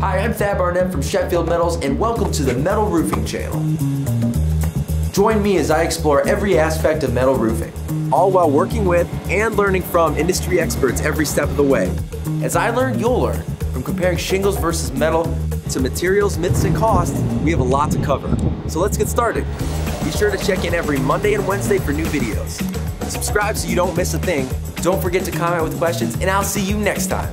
Hi, I'm Thad Barnett from Sheffield Metals, and welcome to the Metal Roofing Channel. Join me as I explore every aspect of metal roofing, all while working with and learning from industry experts every step of the way. As I learn, you'll learn. From comparing shingles versus metal to materials, myths, and costs, we have a lot to cover. So let's get started. Be sure to check in every Monday and Wednesday for new videos. Subscribe so you don't miss a thing. Don't forget to comment with questions, and I'll see you next time.